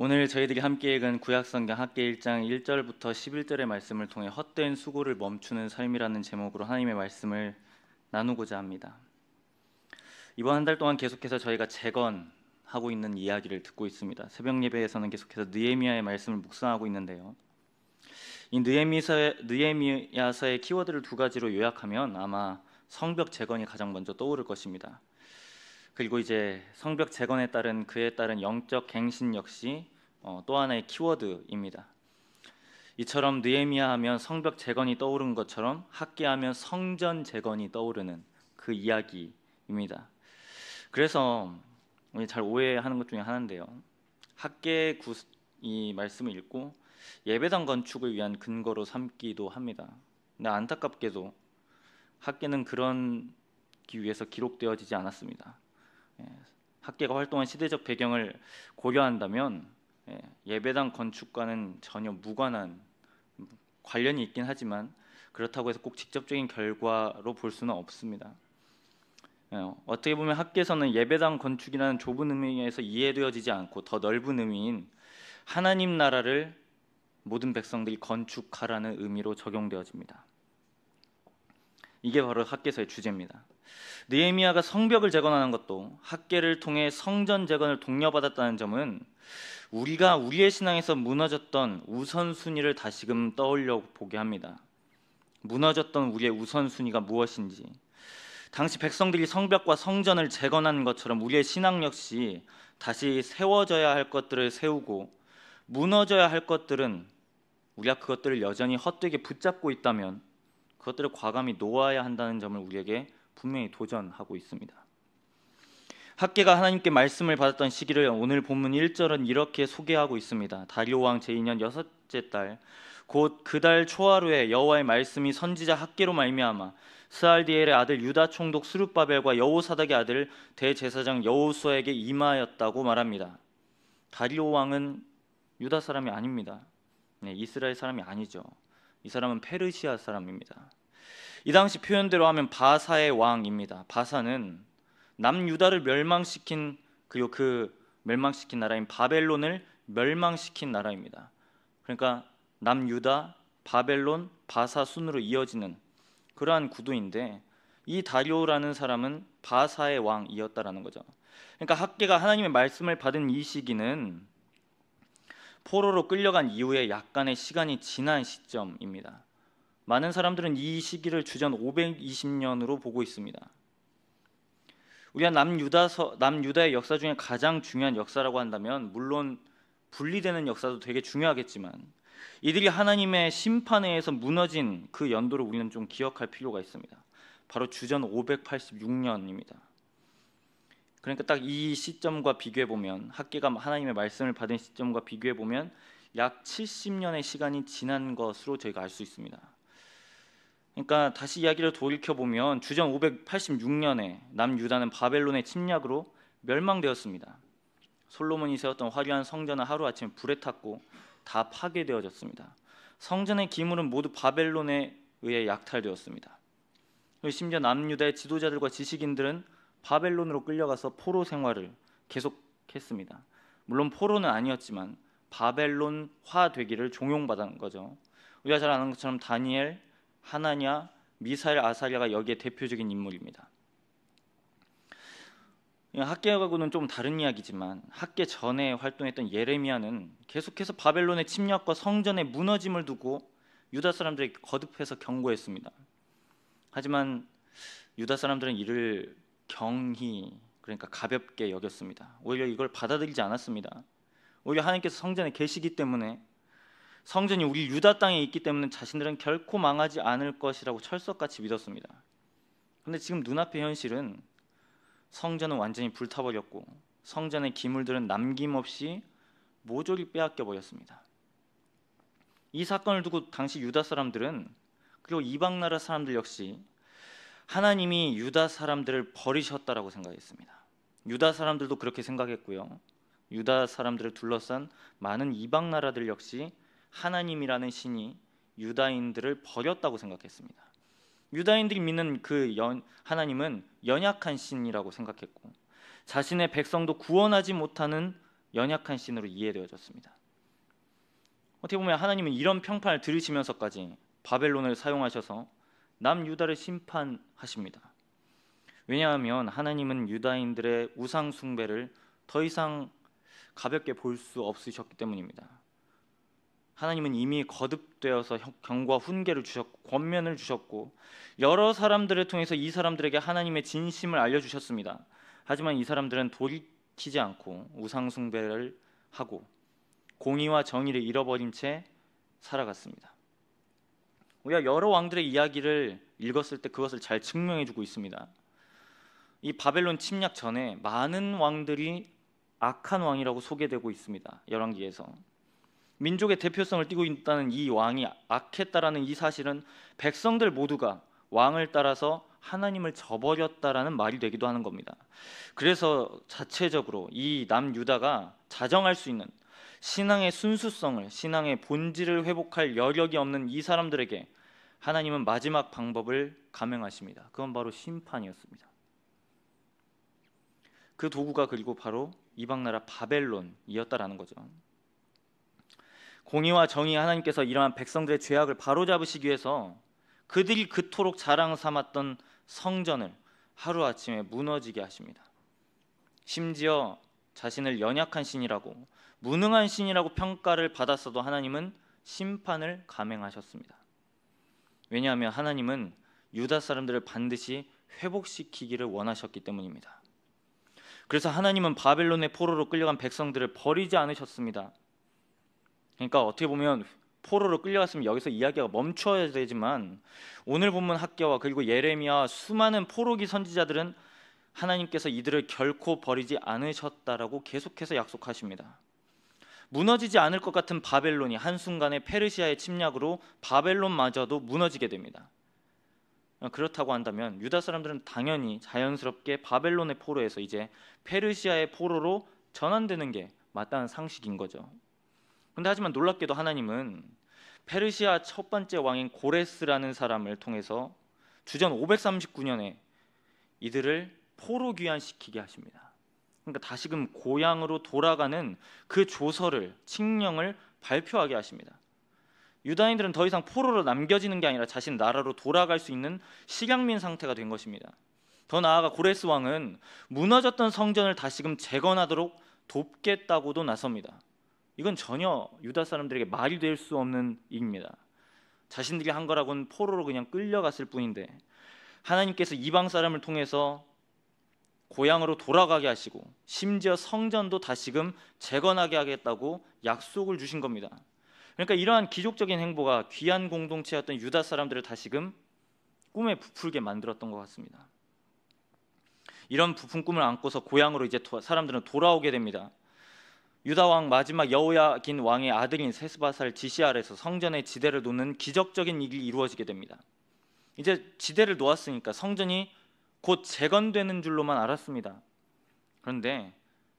오늘 저희들이 함께 읽은 구약성경 학계 1장 1절부터 11절의 말씀을 통해 헛된 수고를 멈추는 삶이라는 제목으로 하나님의 말씀을 나누고자 합니다. 이번 한 달 동안 계속해서 저희가 재건하고 있는 이야기를 듣고 있습니다. 새벽 예배에서는 계속해서 느헤미야의 말씀을 묵상하고 있는데요. 이 느헤미야서의, 느헤미야서의 키워드를 두 가지로 요약하면 아마 성벽 재건이 가장 먼저 떠오를 것입니다. 그리고 이제 성벽 재건에 따른 그에 따른 영적 갱신 역시 어, 또 하나의 키워드입니다. 이처럼 느헤미야 하면 성벽 재건이 떠오른 것처럼 학계하면 성전 재건이 떠오르는 그 이야기입니다. 그래서 잘 오해하는 것 중에 하나인데요. 학계 이 말씀을 읽고 예배당 건축을 위한 근거로 삼기도 합니다. 근데 안타깝게도 학계는 그런 기 위해서 기록되어지지 않았습니다. 예, 학계가 활동한 시대적 배경을 고려한다면 예, 예배당 건축과는 전혀 무관한 관련이 있긴 하지만 그렇다고 해서 꼭 직접적인 결과로 볼 수는 없습니다. 예, 어떻게 보면 학계에서는 예배당 건축이라는 좁은 의미에서 이해되어지지 않고 더 넓은 의미인 하나님 나라를 모든 백성들이 건축하라는 의미로 적용되어집니다. 이게 바로 학계서의 주제입니다. 느헤미야가 성벽을 재건하는 것도 학계를 통해 성전 재건을 독려받았다는 점은 우리가 우리의 신앙에서 무너졌던 우선순위를 다시금 떠올려 보게 합니다. 무너졌던 우리의 우선순위가 무엇인지 당시 백성들이 성벽과 성전을 재건한 것처럼 우리의 신앙 역시 다시 세워져야 할 것들을 세우고 무너져야 할 것들은 우리가 그것들을 여전히 헛되게 붙잡고 있다면 그것들을 과감히 놓아야 한다는 점을 우리에게 분명히 도전하고 있습니다. 학계가 하나님께 말씀을 받았던 시기를 오늘 본문 1절은 이렇게 소개하고 있습니다. 다리오 왕 제2년 여섯째 달 곧 그 달 초하루에 여호와의 말씀이 선지자 학계로 말미암아 스알디엘의 아들 유다 총독 스룹바벨과 여호사닥의 아들 대제사장 여호수아에게 임하였다고 말합니다. 다리오 왕은 유다 사람이 아닙니다. 네, 이스라엘 사람이 아니죠. 이 사람은 페르시아 사람입니다. 이 당시 표현대로 하면 바사의 왕입니다. 바사는 남유다를 멸망시킨 그리고 그 멸망시킨 나라인 바벨론을 멸망시킨 나라입니다. 그러니까 남유다, 바벨론, 바사 순으로 이어지는 그러한 구도인데 이 다리오라는 사람은 바사의 왕이었다라는 거죠. 그러니까 학계가 하나님의 말씀을 받은 이 시기는 포로로 끌려간 이후에 약간의 시간이 지난 시점입니다. 많은 사람들은 이 시기를 주전 520년으로 보고 있습니다. 우리가 남유다서 남유다의 역사 중에 가장 중요한 역사라고 한다면 물론 분리되는 역사도 되게 중요하겠지만 이들이 하나님의 심판에 의해서 무너진 그 연도를 우리는 좀 기억할 필요가 있습니다. 바로 주전 586년입니다. 그러니까 딱 이 시점과 비교해 보면 학계가 하나님의 말씀을 받은 시점과 비교해 보면 약 70년의 시간이 지난 것으로 저희가 알 수 있습니다. 그러니까 다시 이야기를 돌이켜 보면 주전 586년에 남유다는 바벨론의 침략으로 멸망되었습니다. 솔로몬이 세웠던 화려한 성전은 하루아침에 불에 탔고 다 파괴되어졌습니다. 성전의 기물은 모두 바벨론에 의해 약탈되었습니다. 심지어 남유다의 지도자들과 지식인들은 바벨론으로 끌려가서 포로 생활을 계속했습니다. 물론 포로는 아니었지만 바벨론화 되기를 종용받은 거죠. 우리가 잘 아는 것처럼 다니엘, 하나냐, 미사엘, 아사랴가 여기에 대표적인 인물입니다. 학계하고는 좀 다른 이야기지만 학계 전에 활동했던 예레미야는 계속해서 바벨론의 침략과 성전의 무너짐을 두고 유다 사람들에게 거듭해서 경고했습니다. 하지만 유다 사람들은 이를 경히 그러니까 가볍게 여겼습니다. 오히려 이걸 받아들이지 않았습니다. 오히려 하나님께서 성전에 계시기 때문에 성전이 우리 유다 땅에 있기 때문에 자신들은 결코 망하지 않을 것이라고 철석같이 믿었습니다. 그런데 지금 눈앞의 현실은 성전은 완전히 불타버렸고 성전의 기물들은 남김없이 모조리 빼앗겨 버렸습니다. 이 사건을 두고 당시 유다 사람들은 그리고 이방 나라 사람들 역시 하나님이 유다 사람들을 버리셨다라고 생각했습니다. 유다 사람들도 그렇게 생각했고요. 유다 사람들을 둘러싼 많은 이방 나라들 역시 하나님이라는 신이 유다인들을 버렸다고 생각했습니다. 유다인들이 믿는 그 연, 하나님은 연약한 신이라고 생각했고 자신의 백성도 구원하지 못하는 연약한 신으로 이해되어졌습니다. 어떻게 보면 하나님은 이런 평판을 들으시면서까지 바벨론을 사용하셔서 남유다를 심판하십니다. 왜냐하면 하나님은 유다인들의 우상 숭배를 더 이상 가볍게 볼 수 없으셨기 때문입니다. 하나님은 이미 거듭되어서 경과 훈계를 주셨고 권면을 주셨고 여러 사람들을 통해서 이 사람들에게 하나님의 진심을 알려 주셨습니다. 하지만 이 사람들은 돌이키지 않고 우상 숭배를 하고 공의와 정의를 잃어버린 채 살아갔습니다. 우리가 여러 왕들의 이야기를 읽었을 때 그것을 잘 증명해 주고 있습니다. 이 바벨론 침략 전에 많은 왕들이 악한 왕이라고 소개되고 있습니다. 열왕기에서 민족의 대표성을 띠고 있다는 이 왕이 악했다라는 이 사실은 백성들 모두가 왕을 따라서 하나님을 저버렸다라는 말이 되기도 하는 겁니다. 그래서 자체적으로 이 남유다가 자정할 수 있는 신앙의 순수성을 신앙의 본질을 회복할 여력이 없는 이 사람들에게 하나님은 마지막 방법을 감행하십니다. 그건 바로 심판이었습니다. 그 도구가 그리고 바로 이방 나라 바벨론이었다라는 거죠. 공의와 정의 하나님께서 이러한 백성들의 죄악을 바로잡으시기 위해서 그들이 그토록 자랑 삼았던 성전을 하루아침에 무너지게 하십니다. 심지어 자신을 연약한 신이라고 무능한 신이라고 평가를 받았어도 하나님은 심판을 감행하셨습니다. 왜냐하면 하나님은 유다 사람들을 반드시 회복시키기를 원하셨기 때문입니다. 그래서 하나님은 바벨론의 포로로 끌려간 백성들을 버리지 않으셨습니다. 그러니까 어떻게 보면 포로로 끌려갔으면 여기서 이야기가 멈춰야 되지만 오늘 본문 학교와 그리고 예레미야 수많은 포로기 선지자들은 하나님께서 이들을 결코 버리지 않으셨다라고 계속해서 약속하십니다. 무너지지 않을 것 같은 바벨론이 한순간에 페르시아의 침략으로 바벨론마저도 무너지게 됩니다. 그렇다고 한다면 유다 사람들은 당연히 자연스럽게 바벨론의 포로에서 이제 페르시아의 포로로 전환되는 게 마땅한 상식인 거죠. 근데 하지만 놀랍게도 하나님은 페르시아 첫 번째 왕인 고레스라는 사람을 통해서 주전 539년에 이들을 포로 귀환시키게 하십니다. 그러니까 다시금 고향으로 돌아가는 그 조서를 칙령을 발표하게 하십니다. 유다인들은 더 이상 포로로 남겨지는 게 아니라 자신 나라로 돌아갈 수 있는 식양민 상태가 된 것입니다. 더 나아가 고레스 왕은 무너졌던 성전을 다시금 재건하도록 돕겠다고도 나섭니다. 이건 전혀 유다 사람들에게 말이 될 수 없는 일입니다. 자신들이 한 거라고는 포로로 그냥 끌려갔을 뿐인데 하나님께서 이방 사람을 통해서 고향으로 돌아가게 하시고 심지어 성전도 다시금 재건하게 하겠다고 약속을 주신 겁니다. 그러니까 이러한 기족적인 행보가 귀한 공동체였던 유다 사람들을 다시금 꿈에 부풀게 만들었던 것 같습니다. 이런 부푼 꿈을 안고서 고향으로 이제 사람들은 돌아오게 됩니다. 유다 왕 마지막 여호야긴 왕의 아들인 세스바살 지시 아래서 성전의 지대를 놓는 기적적인 일이 이루어지게 됩니다. 이제 지대를 놓았으니까 성전이 곧 재건되는 줄로만 알았습니다. 그런데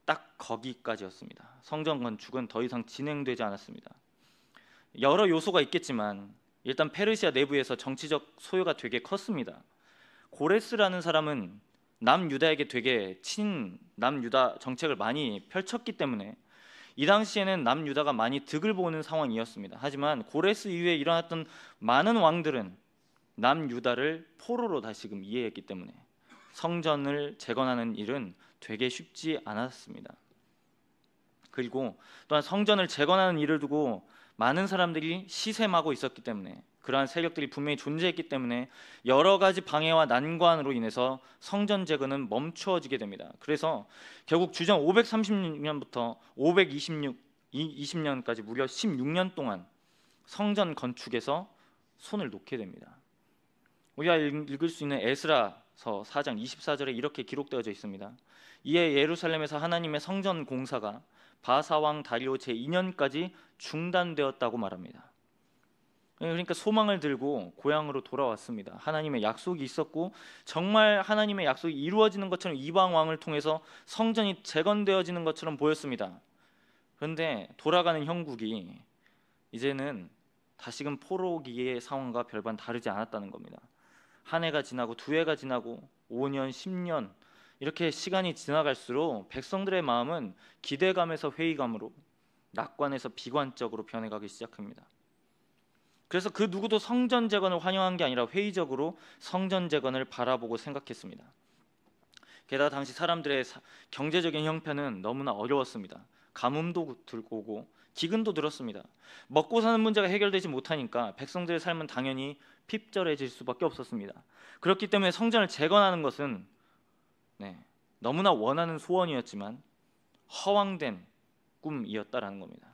딱 거기까지였습니다. 성전 건축은 더 이상 진행되지 않았습니다. 여러 요소가 있겠지만 일단 페르시아 내부에서 정치적 소요가 되게 컸습니다. 고레스라는 사람은 남유다에게 되게 친 남유다 정책을 많이 펼쳤기 때문에 이 당시에는 남유다가 많이 득을 보는 상황이었습니다. 하지만 고레스 이후에 일어났던 많은 왕들은 남유다를 포로로 다시금 이해했기 때문에 성전을 재건하는 일은 되게 쉽지 않았습니다. 그리고 또한 성전을 재건하는 일을 두고 많은 사람들이 시샘하고 있었기 때문에 그러한 세력들이 분명히 존재했기 때문에 여러 가지 방해와 난관으로 인해서 성전 재건은 멈추어지게 됩니다. 그래서 결국 주전 536년부터 526 20년까지 무려 16년 동안 성전 건축에서 손을 놓게 됩니다. 우리가 읽을 수 있는 에스라서 4장 24절에 이렇게 기록되어져 있습니다. 이에 예루살렘에서 하나님의 성전 공사가 바사 왕 다리오 제 2년까지 중단되었다고 말합니다. 그러니까 소망을 들고 고향으로 돌아왔습니다. 하나님의 약속이 있었고 정말 하나님의 약속이 이루어지는 것처럼 이방 왕을 통해서 성전이 재건되어지는 것처럼 보였습니다. 그런데 돌아가는 형국이 이제는 다시금 포로기의 상황과 별반 다르지 않았다는 겁니다. 한 해가 지나고 두 해가 지나고 5년, 10년 이렇게 시간이 지나갈수록 백성들의 마음은 기대감에서 회의감으로 낙관에서 비관적으로 변해가기 시작합니다. 그래서 그 누구도 성전 재건을 환영한 게 아니라 회의적으로 성전 재건을 바라보고 생각했습니다. 게다가 당시 사람들의 경제적인 형편은 너무나 어려웠습니다. 가뭄도 들고 기근도 들었습니다. 먹고 사는 문제가 해결되지 못하니까 백성들의 삶은 당연히 핍절해질 수밖에 없었습니다. 그렇기 때문에 성전을 재건하는 것은 네, 너무나 원하는 소원이었지만 허황된 꿈이었다라는 겁니다.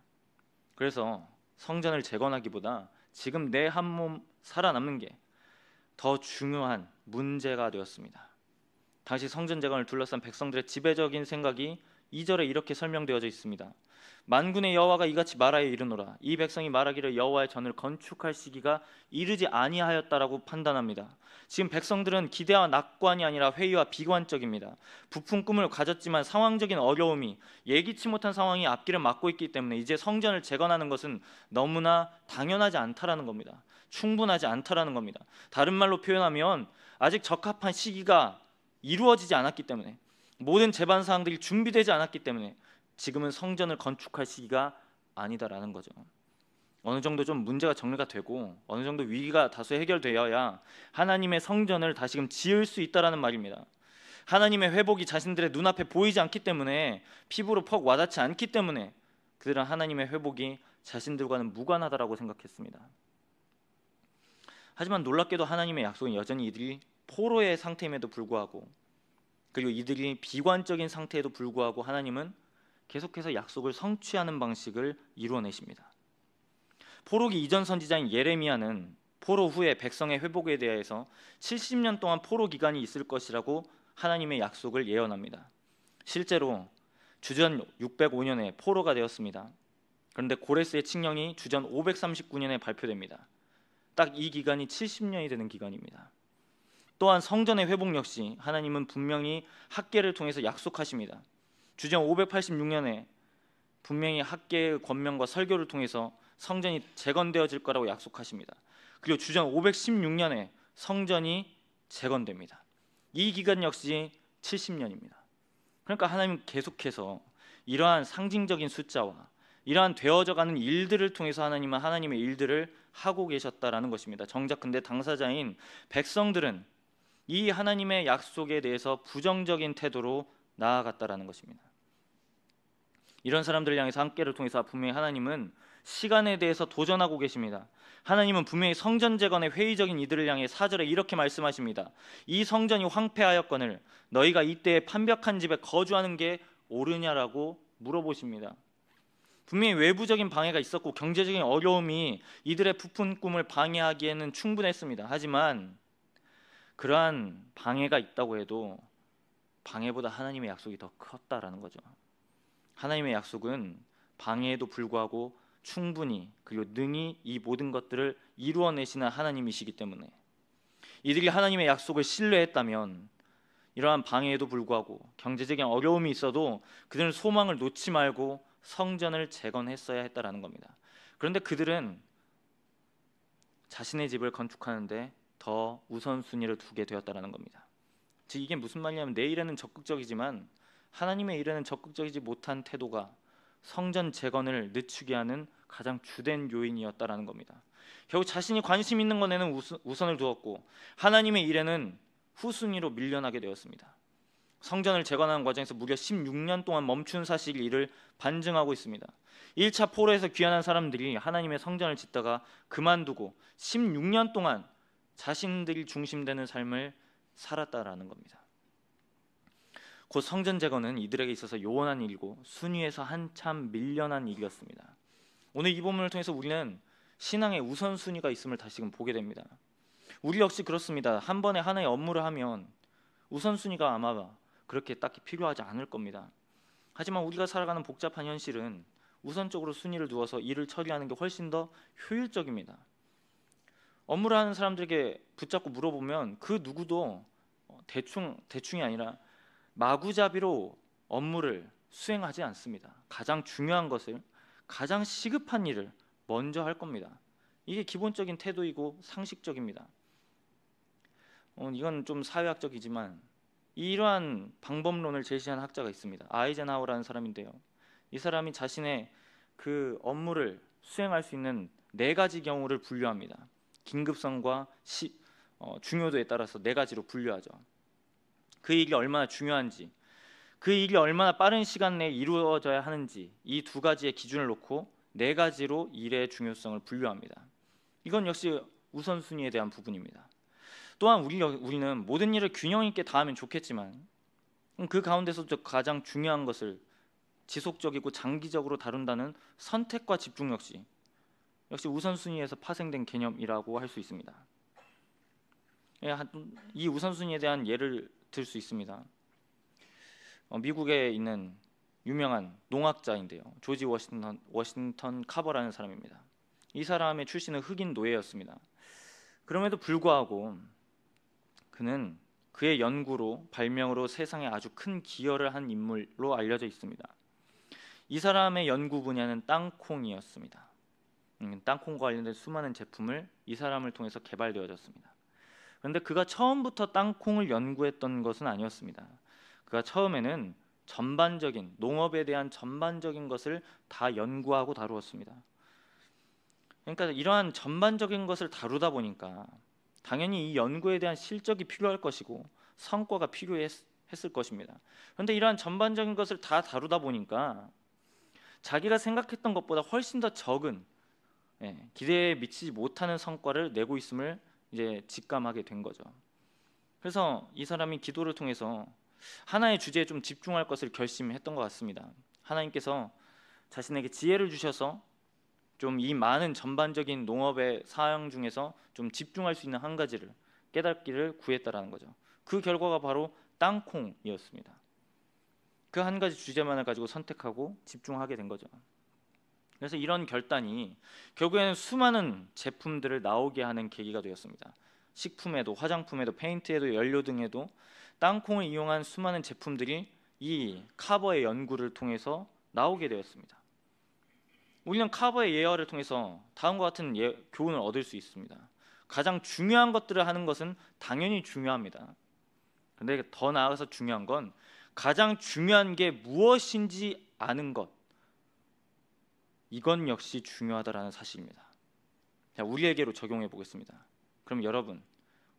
그래서 성전을 재건하기보다 지금 내 한 몸 살아남는 게 더 중요한 문제가 되었습니다. 당시 성전 재건을 둘러싼 백성들의 지배적인 생각이 2절에 이렇게 설명되어져 있습니다. 만군의 여호와가 이같이 말하여 이르노라 이 백성이 말하기를 여호와의 전을 건축할 시기가 이르지 아니하였다라고 판단합니다. 지금 백성들은 기대와 낙관이 아니라 회의와 비관적입니다. 부푼 꿈을 가졌지만 상황적인 어려움이 예기치 못한 상황이 앞길을 막고 있기 때문에 이제 성전을 재건하는 것은 너무나 당연하지 않다라는 겁니다. 충분하지 않다라는 겁니다. 다른 말로 표현하면 아직 적합한 시기가 이루어지지 않았기 때문에 모든 재반 사항들이 준비되지 않았기 때문에 지금은 성전을 건축할 시기가 아니다라는 거죠. 어느 정도 좀 문제가 정리가 되고 어느 정도 위기가 다소 해결되어야 하나님의 성전을 다시금 지을 수 있다라는 말입니다. 하나님의 회복이 자신들의 눈앞에 보이지 않기 때문에 피부로 퍽 와닿지 않기 때문에 그들은 하나님의 회복이 자신들과는 무관하다라고 생각했습니다. 하지만 놀랍게도 하나님의 약속은 여전히 이들이 포로의 상태임에도 불구하고 그리고 이들이 비관적인 상태에도 불구하고 하나님은 계속해서 약속을 성취하는 방식을 이루어내십니다. 포로기 이전 선지자인 예레미야는 포로 후에 백성의 회복에 대해서 70년 동안 포로 기간이 있을 것이라고 하나님의 약속을 예언합니다. 실제로 주전 605년에 포로가 되었습니다. 그런데 고레스의 칙령이 주전 539년에 발표됩니다. 딱 이 기간이 70년이 되는 기간입니다. 또한 성전의 회복 역시 하나님은 분명히 학계를 통해서 약속하십니다. 주전 586년에 분명히 학계의 권명과 설교를 통해서 성전이 재건되어질 거라고 약속하십니다. 그리고 주전 516년에 성전이 재건됩니다. 이 기간 역시 70년입니다. 그러니까 하나님 계속해서 이러한 상징적인 숫자와 이러한 되어져가는 일들을 통해서 하나님은 하나님의 일들을 하고 계셨다라는 것입니다. 정작 근데 당사자인 백성들은 이 하나님의 약속에 대해서 부정적인 태도로 나아갔다라는 것입니다. 이런 사람들을 향해서 함께를 통해서 분명히 하나님은 시간에 대해서 도전하고 계십니다. 하나님은 분명히 성전 재건의 회의적인 이들을 향해 사절에 이렇게 말씀하십니다. 이 성전이 황폐하였거늘 너희가 이때에 판벽한 집에 거주하는 게 옳으냐라고 물어보십니다. 분명히 외부적인 방해가 있었고 경제적인 어려움이 이들의 부푼 꿈을 방해하기에는 충분했습니다. 하지만 그러한 방해가 있다고 해도 방해보다 하나님의 약속이 더 컸다라는 거죠. 하나님의 약속은 방해에도 불구하고 충분히 그리고 능히 이 모든 것들을 이루어내시는 하나님이시기 때문에 이들이 하나님의 약속을 신뢰했다면 이러한 방해에도 불구하고 경제적인 어려움이 있어도 그들은 소망을 놓지 말고 성전을 재건했어야 했다라는 겁니다. 그런데 그들은 자신의 집을 건축하는데 더 우선순위를 두게 되었다라는 겁니다. 즉 이게 무슨 말이냐면 내 일에는 적극적이지만 하나님의 일에는 적극적이지 못한 태도가 성전 재건을 늦추게 하는 가장 주된 요인이었다라는 겁니다. 결국 자신이 관심 있는 것에는 우선, 을 두었고 하나님의 일에는 후순위로 밀려나게 되었습니다. 성전을 재건하는 과정에서 무려 16년 동안 멈춘 사실 이를 반증하고 있습니다. 1차 포로에서 귀환한 사람들이 하나님의 성전을 짓다가 그만두고 16년 동안 자신들이 중심되는 삶을 살았다라는 겁니다. 곧 성전 재건은 이들에게 있어서 요원한 일이고 순위에서 한참 밀려난 일이었습니다. 오늘 이 본문을 통해서 우리는 신앙의 우선순위가 있음을 다시금 보게 됩니다. 우리 역시 그렇습니다. 한 번에 하나의 업무를 하면 우선순위가 아마 그렇게 딱히 필요하지 않을 겁니다. 하지만 우리가 살아가는 복잡한 현실은 우선적으로 순위를 두어서 일을 처리하는 게 훨씬 더 효율적입니다. 업무를 하는 사람들에게 붙잡고 물어보면 그 누구도 대충 대충이 아니라 마구잡이로 업무를 수행하지 않습니다. 가장 중요한 것을 가장 시급한 일을 먼저 할 겁니다. 이게 기본적인 태도이고 상식적입니다. 어, 이건 좀 사회학적이지만 이러한 방법론을 제시한 학자가 있습니다. 아이젠하워라는 사람인데요. 이 사람이 자신의 그 업무를 수행할 수 있는 네 가지 경우를 분류합니다. 긴급성과 시, 어, 중요도에 따라서 네 가지로 분류하죠. 그 일이 얼마나 중요한지, 그 일이 얼마나 빠른 시간 내에 이루어져야 하는지 이 두 가지의 기준을 놓고 네 가지로 일의 중요성을 분류합니다. 이건 역시 우선순위에 대한 부분입니다. 또한 우리, 우리는 모든 일을 균형 있게 다 하면 좋겠지만 그 가운데서 가장 중요한 것을 지속적이고 장기적으로 다룬다는 선택과 집중 역시 역시 우선순위에서 파생된 개념이라고 할 수 있습니다. 예, 이 우선순위에 대한 예를 들 수 있습니다. 어, 미국에 있는 유명한 농학자인데요. 조지 워싱턴, 워싱턴 카버라는 사람입니다. 이 사람의 출신은 흑인 노예였습니다. 그럼에도 불구하고 그는 그의 연구로 발명으로 세상에 아주 큰 기여를 한 인물로 알려져 있습니다. 이 사람의 연구 분야는 땅콩이었습니다. 음, 땅콩과 관련된 수많은 제품을 이 사람을 통해서 개발되어졌습니다. 그런데 그가 처음부터 땅콩을 연구했던 것은 아니었습니다. 그가 처음에는 전반적인 농업에 대한 전반적인 것을 다 연구하고 다루었습니다. 그러니까 이러한 전반적인 것을 다루다 보니까 당연히 이 연구에 대한 실적이 필요할 것이고 성과가 필요했을 것입니다. 그런데 이러한 전반적인 것을 다 다루다 보니까 자기가 생각했던 것보다 훨씬 더 적은 예, 기대에 미치지 못하는 성과를 내고 있음을 이제 직감하게 된 거죠. 그래서 이 사람이 기도를 통해서 하나의 주제에 좀 집중할 것을 결심했던 것 같습니다. 하나님께서 자신에게 지혜를 주셔서 좀 이 많은 전반적인 농업의 사양 중에서 좀 집중할 수 있는 한 가지를 깨닫기를 구했다라는 거죠. 그 결과가 바로 땅콩이었습니다. 그 한 가지 주제만을 가지고 선택하고 집중하게 된 거죠. 그래서 이런 결단이 결국에는 수많은 제품들을 나오게 하는 계기가 되었습니다. 식품에도 화장품에도 페인트에도 연료 등에도 땅콩을 이용한 수많은 제품들이 이 카버의 연구를 통해서 나오게 되었습니다. 우리는 카버의 예화를 통해서 다음과 같은 예, 교훈을 얻을 수 있습니다. 가장 중요한 것들을 하는 것은 당연히 중요합니다. 근데 더 나아가서 중요한 건 가장 중요한 게 무엇인지 아는 것. 이건 역시 중요하다라는 사실입니다. 자, 우리에게로 적용해 보겠습니다. 그럼 여러분,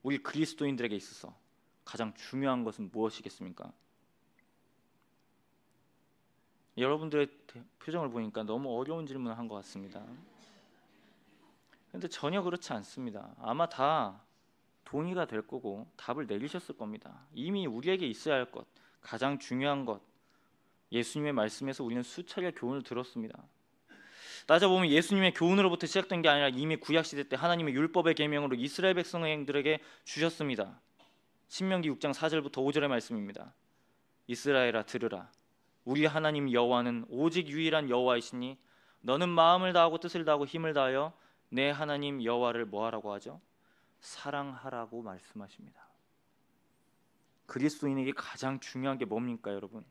우리 그리스도인들에게 있어서 가장 중요한 것은 무엇이겠습니까? 여러분들의 표정을 보니까 너무 어려운 질문을 한 것 같습니다. 근데 전혀 그렇지 않습니다. 아마 다 동의가 될 거고 답을 내리셨을 겁니다. 이미 우리에게 있어야 할 것, 가장 중요한 것, 예수님의 말씀에서 우리는 수차례 교훈을 들었습니다. 따져보면 예수님의 교훈으로부터 시작된 게 아니라 이미 구약 시대 때 하나님의 율법의 계명으로 이스라엘 백성들에게 주셨습니다. 신명기 6장 4절부터 5절의 말씀입니다. 이스라엘아 들으라 우리 하나님 여호와는 오직 유일한 여호와이시니 너는 마음을 다하고 뜻을 다하고 힘을 다하여 내 하나님 여호와를 뭐하라고 하죠? 사랑하라고 말씀하십니다. 그리스도인에게 가장 중요한 게 뭡니까, 여러분?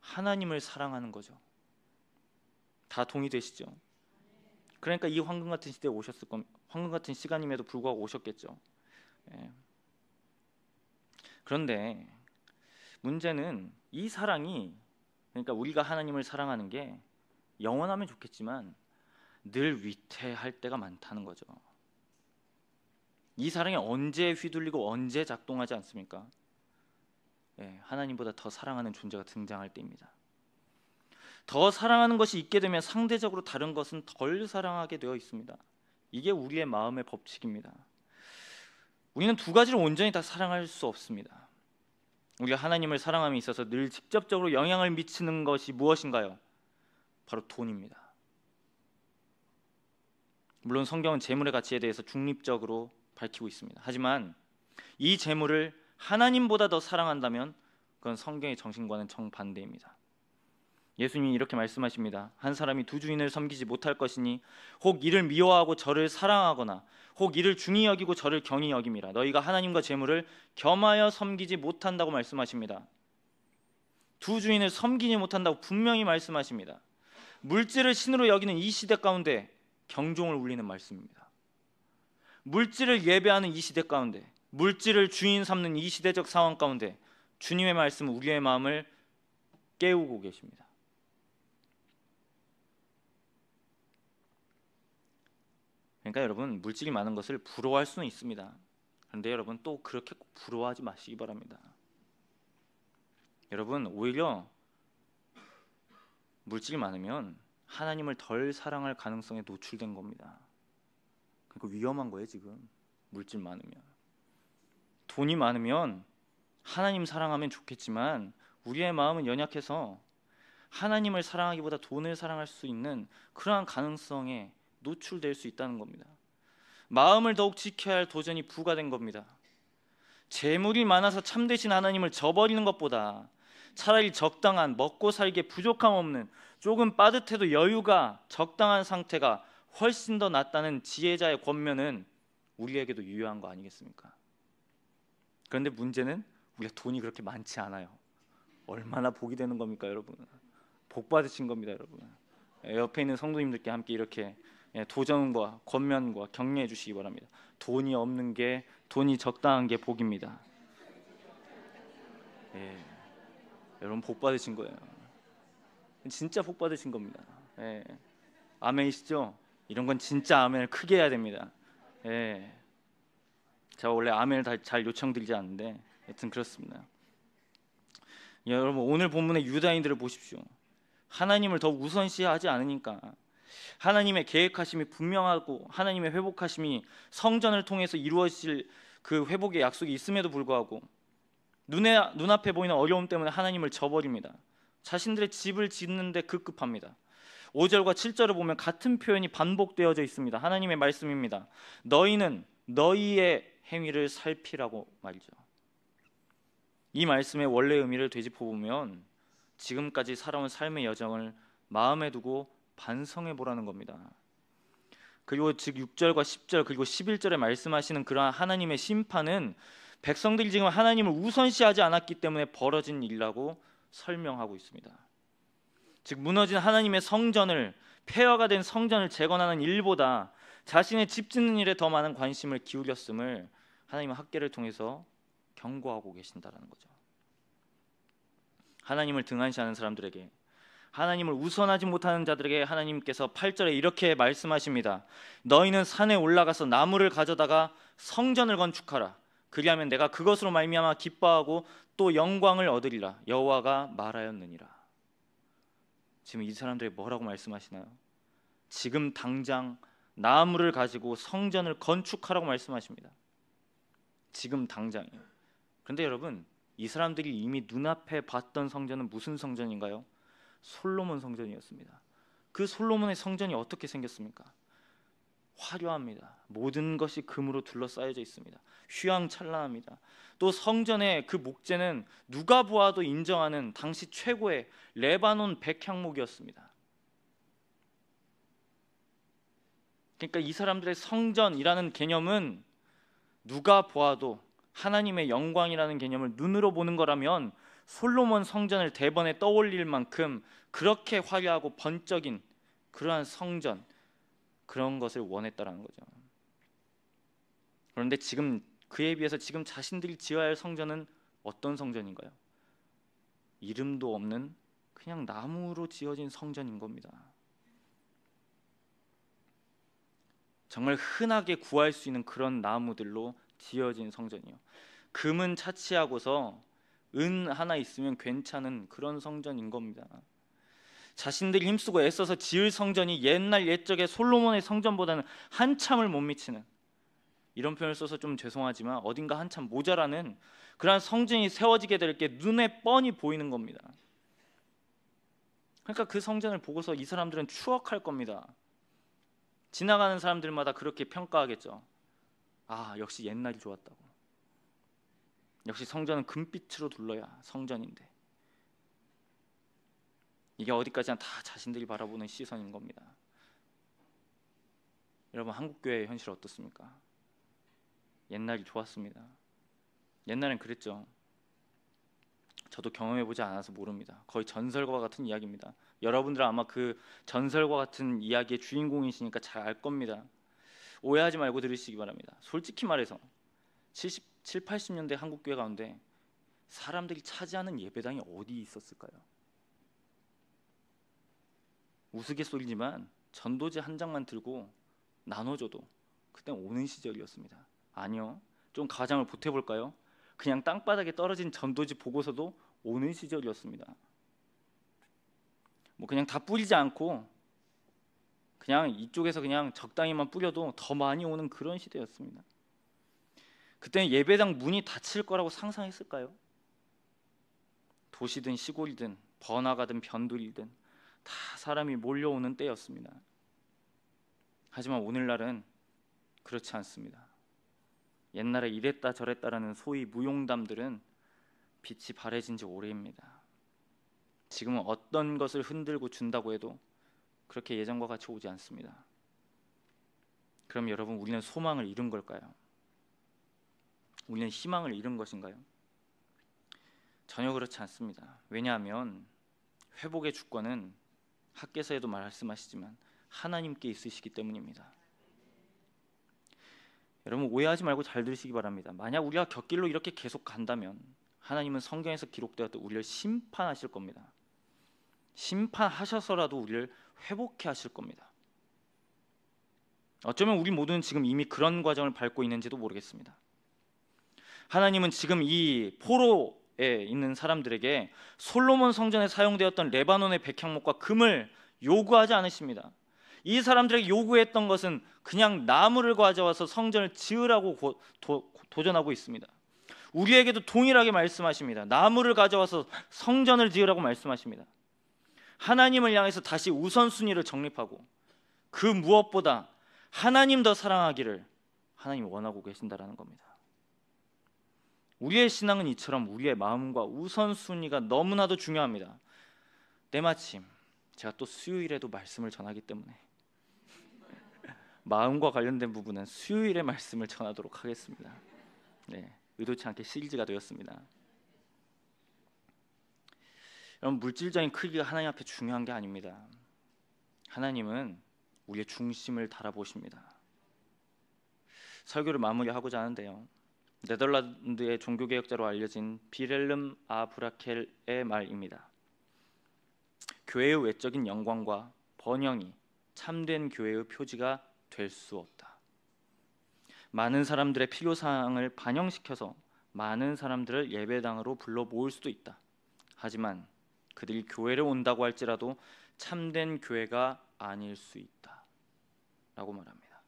하나님을 사랑하는 거죠. 다 동의되시죠? 그러니까 이 황금 같은 시대에 오셨을 겁 황금 같은 시간임에도 불구하고 오셨겠죠. 예. 그런데 문제는 이 사랑이 그러니까 우리가 하나님을 사랑하는 게 영원하면 좋겠지만 늘 위태할 때가 많다는 거죠. 이 사랑이 언제 휘둘리고 언제 작동하지 않습니까? 예, 하나님보다 더 사랑하는 존재가 등장할 때입니다. 더 사랑하는 것이 있게 되면 상대적으로 다른 것은 덜 사랑하게 되어 있습니다. 이게 우리의 마음의 법칙입니다. 우리는 두 가지를 온전히 다 사랑할 수 없습니다. 우리가 하나님을 사랑함에 있어서 늘 직접적으로 영향을 미치는 것이 무엇인가요? 바로 돈입니다. 물론 성경은 재물의 가치에 대해서 중립적으로 밝히고 있습니다. 하지만 이 재물을 하나님보다 더 사랑한다면 그건 성경의 정신과는 정반대입니다. 예수님이 이렇게 말씀하십니다. 한 사람이 두 주인을 섬기지 못할 것이니 혹 이를 미워하고 저를 사랑하거나 혹 이를 중히 여기고 저를 경히 여김이라. 너희가 하나님과 재물을 겸하여 섬기지 못한다고 말씀하십니다. 두 주인을 섬기지 못한다고 분명히 말씀하십니다. 물질을 신으로 여기는 이 시대 가운데 경종을 울리는 말씀입니다. 물질을 예배하는 이 시대 가운데 물질을 주인 삼는 이 시대적 상황 가운데 주님의 말씀은 우리의 마음을 깨우고 계십니다. 그러니까 여러분 물질이 많은 것을 부러워할 수는 있습니다. 그런데 여러분 또 그렇게 꼭 부러워하지 마시기 바랍니다. 여러분 오히려 물질이 많으면 하나님을 덜 사랑할 가능성에 노출된 겁니다. 그러니까 위험한 거예요 지금 물질 많으면 돈이 많으면 하나님 사랑하면 좋겠지만 우리의 마음은 연약해서 하나님을 사랑하기보다 돈을 사랑할 수 있는 그러한 가능성에 노출될 수 있다는 겁니다. 마음을 더욱 지켜야 할 도전이 부과된 겁니다. 재물이 많아서 참되신 하나님을 저버리는 것보다 차라리 적당한 먹고 살기에 부족함 없는 조금 빠듯해도 여유가 적당한 상태가 훨씬 더 낫다는 지혜자의 권면은 우리에게도 유효한 거 아니겠습니까? 그런데 문제는 우리가 돈이 그렇게 많지 않아요. 얼마나 복이 되는 겁니까, 여러분? 복 받으신 겁니다, 여러분. 옆에 있는 성도님들께 함께 이렇게 예, 도전과 권면과 격려해 주시기 바랍니다. 돈이 없는 게 돈이 적당한 게 복입니다. 예, 여러분 복 받으신 거예요. 진짜 복 받으신 겁니다. 예, 아멘이시죠? 이런 건 진짜 아멘을 크게 해야 됩니다. 예, 제가 원래 아멘을 잘 요청드리지 않는데 하여튼 그렇습니다. 예, 여러분 오늘 본문의 유다인들을 보십시오. 하나님을 더 우선시하지 않으니까 하나님의 계획하심이 분명하고 하나님의 회복하심이 성전을 통해서 이루어질 그 회복의 약속이 있음에도 불구하고 눈에 눈앞에 보이는 어려움 때문에 하나님을 저버립니다. 자신들의 집을 짓는데 급급합니다. 5절과 7절을 보면 같은 표현이 반복되어져 있습니다. 하나님의 말씀입니다. 너희는 너희의 행위를 살피라고 말이죠. 이 말씀의 원래 의미를 되짚어 보면 지금까지 살아온 삶의 여정을 마음에 두고 반성해 보라는 겁니다. 그리고 즉 6절과 10절 그리고 11절에 말씀하시는 그러한 하나님의 심판은 백성들이 지금 하나님을 우선시하지 않았기 때문에 벌어진 일이라고 설명하고 있습니다. 즉 무너진 하나님의 성전을 폐허가 된 성전을 재건하는 일보다 자신의 집 짓는 일에 더 많은 관심을 기울였음을 하나님의 학계를 통해서 경고하고 계신다라는 거죠. 하나님을 등한시하는 사람들에게 하나님을 우선하지 못하는 자들에게 하나님께서 8절에 이렇게 말씀하십니다. 너희는 산에 올라가서 나무를 가져다가 성전을 건축하라. 그리하면 내가 그것으로 말미암아 기뻐하고 또 영광을 얻으리라. 여호와가 말하였느니라. 지금 이 사람들이 뭐라고 말씀하시나요? 지금 당장 나무를 가지고 성전을 건축하라고 말씀하십니다. 지금 당장이요. 그런데 여러분, 이 사람들이 이미 눈앞에 봤던 성전은 무슨 성전인가요? 솔로몬 성전이었습니다. 그 솔로몬의 성전이 어떻게 생겼습니까? 화려합니다. 모든 것이 금으로 둘러싸여져 있습니다. 휘황찬란합니다. 또 성전의 그 목재는 누가 보아도 인정하는 당시 최고의 레바논 백향목이었습니다. 그러니까 이 사람들의 성전이라는 개념은 누가 보아도 하나님의 영광이라는 개념을 눈으로 보는 거라면 솔로몬 성전을 대번에 떠올릴 만큼 그렇게 화려하고 번쩍인 그러한 성전 그런 것을 원했다라는 거죠. 그런데 지금 그에 비해서 지금 자신들이 지어야 할 성전은 어떤 성전인가요? 이름도 없는 그냥 나무로 지어진 성전인 겁니다. 정말 흔하게 구할 수 있는 그런 나무들로 지어진 성전이요. 금은 차치하고서 은 하나 있으면 괜찮은 그런 성전인 겁니다. 자신들이 힘쓰고 애써서 지을 성전이 옛날 옛적의 솔로몬의 성전보다는 한참을 못 미치는 이런 표현을 써서 좀 죄송하지만 어딘가 한참 모자라는 그러한 성전이 세워지게 될 게 눈에 뻔히 보이는 겁니다. 그러니까 그 성전을 보고서 이 사람들은 추억할 겁니다. 지나가는 사람들마다 그렇게 평가하겠죠. 아, 역시 옛날이 좋았다고. 역시 성전은 금빛으로 둘러야 성전인데 이게 어디까지나 다 자신들이 바라보는 시선인 겁니다. 여러분 한국 교회의 현실 어떻습니까? 옛날이 좋았습니다. 옛날엔 그랬죠. 저도 경험해 보지 않아서 모릅니다. 거의 전설과 같은 이야기입니다. 여러분들 아마 그 전설과 같은 이야기의 주인공이시니까 잘 알 겁니다. 오해하지 말고 들으시기 바랍니다. 솔직히 말해서 70 7, 80년대 한국 교회 가운데 사람들이 차지하는 예배당이 어디 있었을까요? 우스갯소리지만 전도지 한 장만 들고 나눠줘도 그때 오는 시절이었습니다. 아니요. 좀 가장을 보태볼까요? 그냥 땅바닥에 떨어진 전도지 보고서도 오는 시절이었습니다. 뭐 그냥 다 뿌리지 않고 그냥 이쪽에서 그냥 적당히만 뿌려도 더 많이 오는 그런 시대였습니다. 그때는 예배당 문이 닫힐 거라고 상상했을까요? 도시든 시골이든 번화가든 변두리든 다 사람이 몰려오는 때였습니다. 하지만 오늘날은 그렇지 않습니다. 옛날에 이랬다 저랬다라는 소위 무용담들은 빛이 바래진 지 오래입니다. 지금은 어떤 것을 흔들고 준다고 해도 그렇게 예전과 같이 오지 않습니다. 그럼 여러분 우리는 소망을 잃은 걸까요? 우리는 희망을 잃은 것인가요? 전혀 그렇지 않습니다. 왜냐하면 회복의 주권은 학계서에도 말씀하시지만 하나님께 있으시기 때문입니다. 여러분 오해하지 말고 잘 들으시기 바랍니다. 만약 우리가 곁길로 이렇게 계속 간다면 하나님은 성경에서 기록되었던 우리를 심판하실 겁니다. 심판하셔서라도 우리를 회복해 하실 겁니다. 어쩌면 우리 모두는 지금 이미 그런 과정을 밟고 있는지도 모르겠습니다. 하나님은 지금 이 포로에 있는 사람들에게 솔로몬 성전에 사용되었던 레바논의 백향목과 금을 요구하지 않으십니다. 이 사람들에게 요구했던 것은 그냥 나무를 가져와서 성전을 지으라고 고, 도, 도전하고 있습니다. 우리에게도 동일하게 말씀하십니다. 나무를 가져와서 성전을 지으라고 말씀하십니다. 하나님을 향해서 다시 우선순위를 정립하고 그 무엇보다 하나님 더 사랑하기를 하나님이 원하고 계신다라는 겁니다. 우리의 신앙은 이처럼 우리의 마음과 우선순위가 너무나도 중요합니다. 때마침 제가 또 수요일에도 말씀을 전하기 때문에 마음과 관련된 부분은 수요일에 말씀을 전하도록 하겠습니다. 네, 의도치 않게 시리즈가 되었습니다. 여러분 물질적인 크기가 하나님 앞에 중요한 게 아닙니다. 하나님은 우리의 중심을 달아보십니다. 설교를 마무리하고자 하는데요. 네덜란드의 종교개혁자로 알려진 비렐름 아 브라켈의 말입니다. 교회의 외적인 영광과 번영이 참된 교회의 표지가 될 수 없다. 많은 사람들의 필요 사항을 반영시켜서 많은 사람들을 예배당으로 불러 모을 수도 있다. 하지만 그들이 교회를 온다고 할지라도 참된 교회가 아닐 수 있다 라고 말합니다.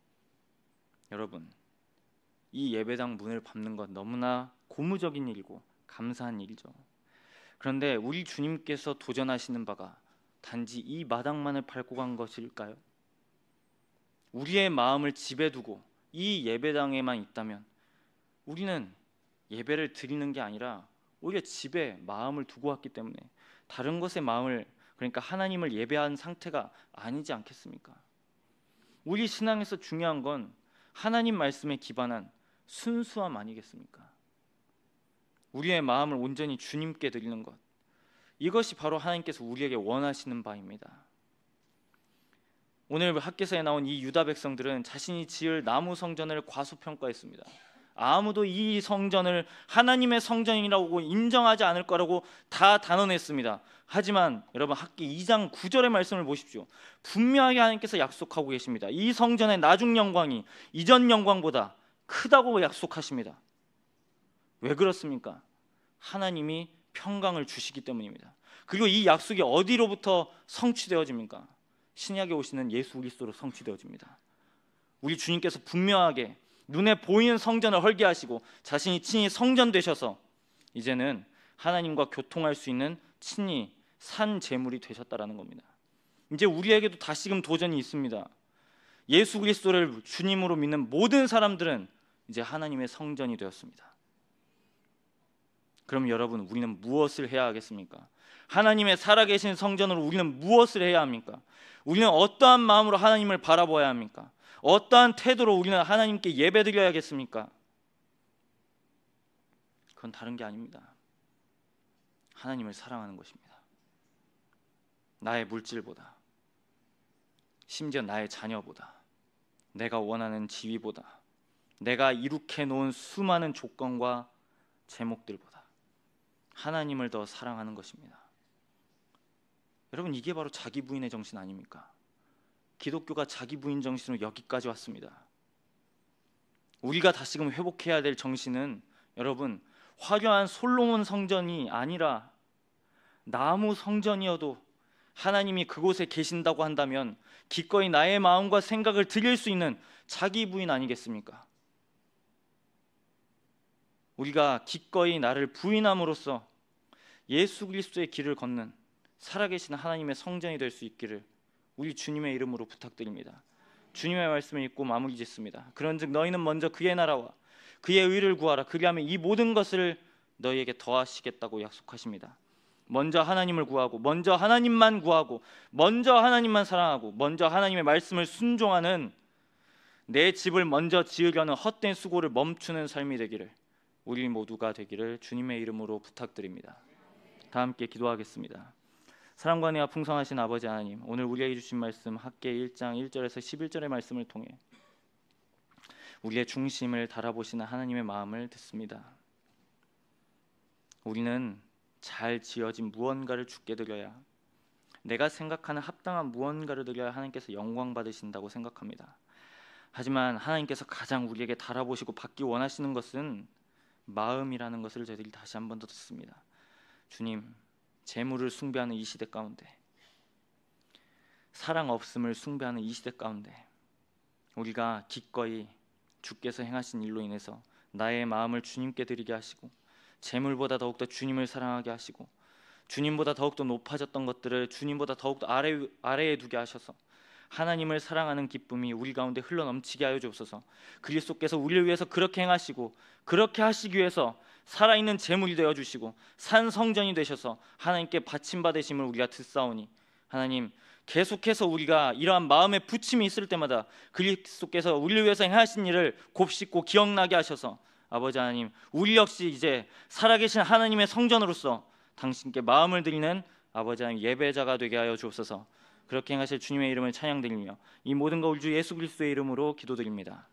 여러분, 이 예배당 문을 밟는 건 너무나 고무적인 일이고 감사한 일이죠. 그런데 우리 주님께서 도전하시는 바가 단지 이 마당만을 밟고 간 것일까요? 우리의 마음을 집에 두고 이 예배당에만 있다면 우리는 예배를 드리는 게 아니라 오히려 집에 마음을 두고 왔기 때문에 다른 것에 마음을 그러니까 하나님을 예배한 상태가 아니지 않겠습니까? 우리 신앙에서 중요한 건 하나님 말씀에 기반한 순수함 아니겠습니까? 우리의 마음을 온전히 주님께 드리는 것. 이것이 바로 하나님께서 우리에게 원하시는 바입니다. 오늘 학계서에 나온 이 유다 백성들은 자신이 지을 나무 성전을 과소평가했습니다. 아무도 이 성전을 하나님의 성전이라고 인정하지 않을 거라고 다 단언했습니다. 하지만 여러분 학기 2장 9절의 말씀을 보십시오. 분명하게 하나님께서 약속하고 계십니다. 이 성전의 나중 영광이 이전 영광보다 크다고 약속하십니다. 왜 그렇습니까? 하나님이 평강을 주시기 때문입니다. 그리고 이 약속이 어디로부터 성취되어집니까? 신약에 오시는 예수 그리스도로 성취되어집니다. 우리 주님께서 분명하게 눈에 보이는 성전을 헐게 하시고 자신이 친히 성전 되셔서 이제는 하나님과 교통할 수 있는 친히 산 제물이 되셨다라는 겁니다. 이제 우리에게도 다시금 도전이 있습니다. 예수 그리스도를 주님으로 믿는 모든 사람들은 이제 하나님의 성전이 되었습니다. 그럼 여러분 우리는 무엇을 해야 하겠습니까? 하나님의 살아계신 성전으로 우리는 무엇을 해야 합니까? 우리는 어떠한 마음으로 하나님을 바라봐야 합니까? 어떠한 태도로 우리는 하나님께 예배드려야겠습니까? 그건 다른 게 아닙니다. 하나님을 사랑하는 것입니다. 나의 물질보다, 심지어 나의 자녀보다, 내가 원하는 지위보다, 내가 이룩해 놓은 수많은 조건과 제목들보다 하나님을 더 사랑하는 것입니다. 여러분 이게 바로 자기 부인의 정신 아닙니까? 기독교가 자기 부인 정신으로 여기까지 왔습니다. 우리가 다시금 회복해야 될 정신은 여러분 화려한 솔로몬 성전이 아니라 나무 성전이어도 하나님이 그곳에 계신다고 한다면 기꺼이 나의 마음과 생각을 드릴 수 있는 자기 부인 아니겠습니까? 우리가 기꺼이 나를 부인함으로써 예수 그리스도의 길을 걷는 살아계신 하나님의 성전이 될 수 있기를 우리 주님의 이름으로 부탁드립니다. 주님의 말씀을 읽고 마무리 짓습니다. 그런즉 너희는 먼저 그의 나라와 그의 의를 구하라. 그리하면 이 모든 것을 너희에게 더하시겠다고 약속하십니다. 먼저 하나님을 구하고 먼저 하나님만 구하고 먼저 하나님만 사랑하고 먼저 하나님의 말씀을 순종하는 내 집을 먼저 지으려는 헛된 수고를 멈추는 삶이 되기를 우리 모두가 되기를 주님의 이름으로 부탁드립니다. 다 함께 기도하겠습니다. 사랑과 은혜와 풍성하신 아버지 하나님, 오늘 우리에게 주신 말씀 학계 1장 1절에서 11절의 말씀을 통해 우리의 중심을 달아보시는 하나님의 마음을 듣습니다. 우리는 잘 지어진 무언가를 주께 드려야 내가 생각하는 합당한 무언가를 드려야 하나님께서 영광 받으신다고 생각합니다. 하지만 하나님께서 가장 우리에게 달아보시고 받기 원하시는 것은 마음이라는 것을 저희들이 다시 한 번 더 듣습니다. 주님, 재물을 숭배하는 이 시대 가운데 사랑 없음을 숭배하는 이 시대 가운데 우리가 기꺼이 주께서 행하신 일로 인해서 나의 마음을 주님께 드리게 하시고 재물보다 더욱더 주님을 사랑하게 하시고 주님보다 더욱더 높아졌던 것들을 주님보다 더욱더 아래, 아래에 두게 하셔서 하나님을 사랑하는 기쁨이 우리 가운데 흘러 넘치게 하여 주옵소서. 그리스도께서 우리를 위해서 그렇게 행하시고 그렇게 하시기 위해서 살아있는 재물이 되어 주시고 산 성전이 되셔서 하나님께 바친 받으심을 우리가 듣사오니 하나님 계속해서 우리가 이러한 마음의 부침이 있을 때마다 그리스도께서 우리를 위해서 행하신 일을 곱씹고 기억나게 하셔서 아버지 하나님 우리 역시 이제 살아계신 하나님의 성전으로서 당신께 마음을 드리는 아버지 하나님 예배자가 되게 하여 주옵소서 그렇게 행하실 주님의 이름을 찬양드리며 이 모든 것 우리 주 예수 그리스도의 이름으로 기도드립니다.